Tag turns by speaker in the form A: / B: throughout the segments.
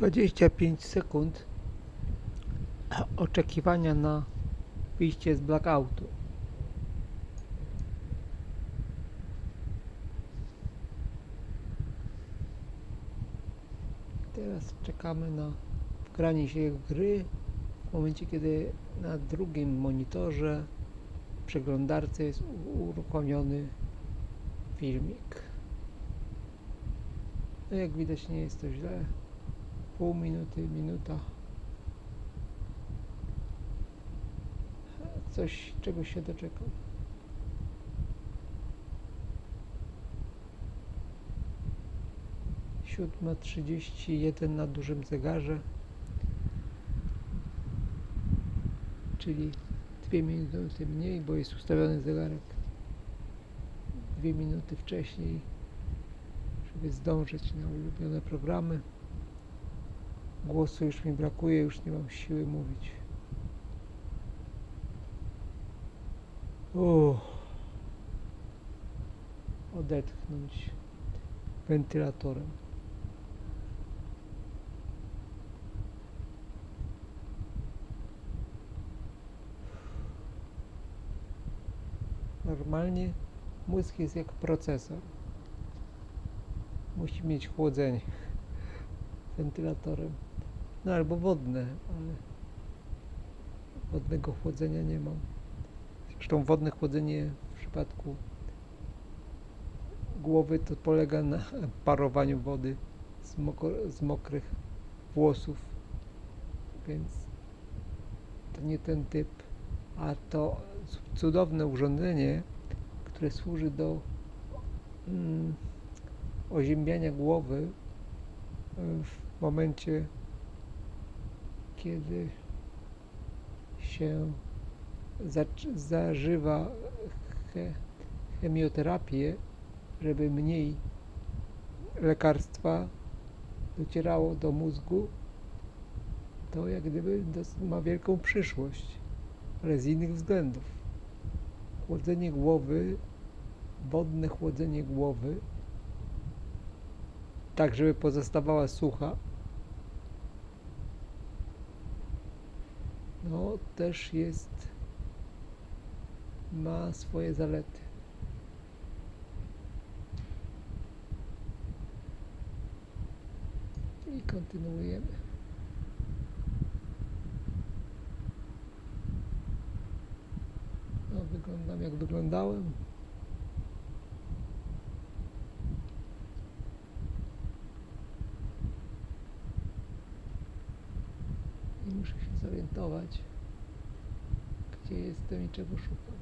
A: 25 sekund oczekiwania na wyjście z blackoutu. Teraz czekamy na wgranie się w gry w momencie, kiedy na drugim monitorze przeglądarce jest uruchomiony filmik. No jak widać nie jest to źle. Pół minuty, minuta. Coś, czego się doczekał. Siódma trzydzieści jeden na dużym zegarze. Czyli dwie minuty mniej, bo jest ustawiony zegarek dwie minuty wcześniej, żeby zdążyć na ulubione programy. Głosu już mi brakuje, już nie mam siły mówić. Uff. Odetchnąć wentylatorem. Normalnie mózg jest jak procesor. Musi mieć chłodzenie wentylatorem. No albo wodne, ale wodnego chłodzenia nie mam. Zresztą wodne chłodzenie w przypadku głowy to polega na parowaniu wody z, z mokrych włosów, więc to nie ten typ, a to cudowne urządzenie, które służy do mm, oziębiania głowy w momencie, kiedy się zażywa che, chemioterapię, żeby mniej lekarstwa docierało do mózgu, to jak gdyby ma wielką przyszłość, ale z innych względów. Chłodzenie głowy, wodne chłodzenie głowy, tak żeby pozostawała sucha, no też jest, ma swoje zalety. I kontynuujemy. No, wyglądam jak wyglądałem. I muszę zorientować, gdzie jestem i czego szukam.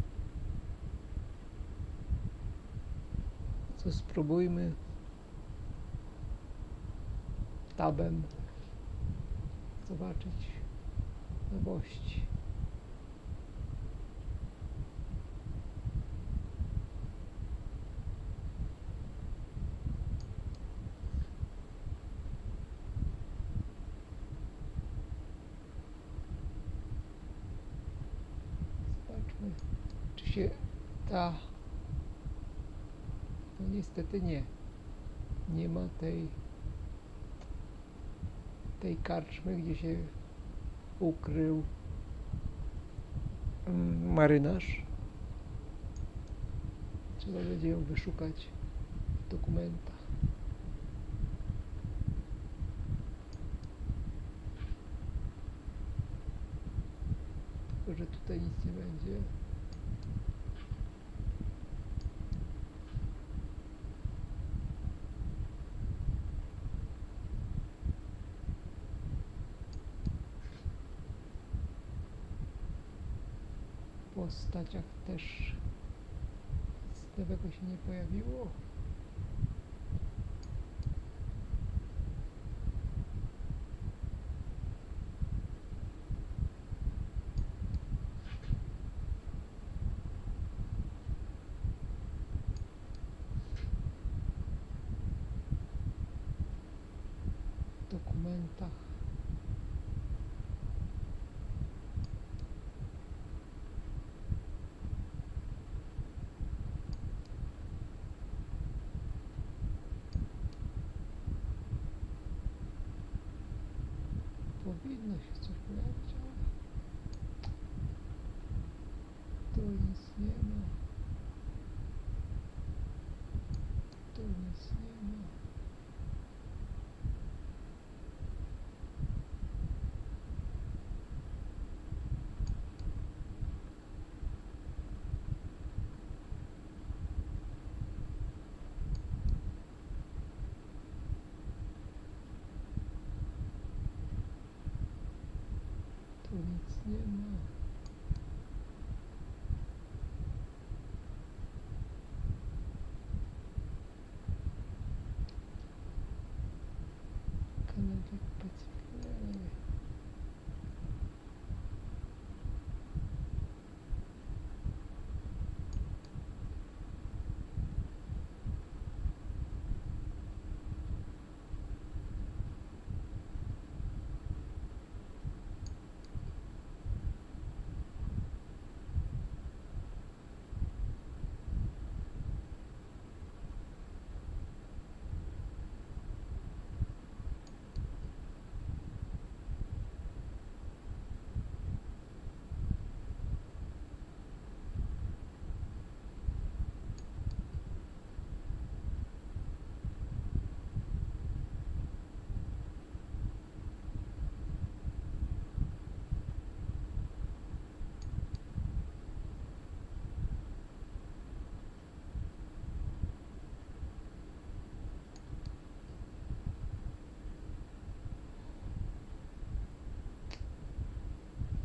A: Co spróbujmy tabem zobaczyć nowości. Się ta. No niestety nie. Nie ma tej tej karczmy, gdzie się ukrył mm, marynarz. Trzeba będzie ją wyszukać w dokumentach. Że tutaj nic nie będzie. Postaciach też nic nowego się nie pojawiło. Dokumentach powinno się coś pojawić, ale tu nic nie ma. Tu nic nie ma. Tu nic nie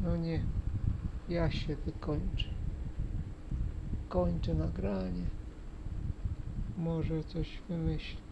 A: No nie, ja się wykończę. Kończę nagranie. Może coś wymyślę.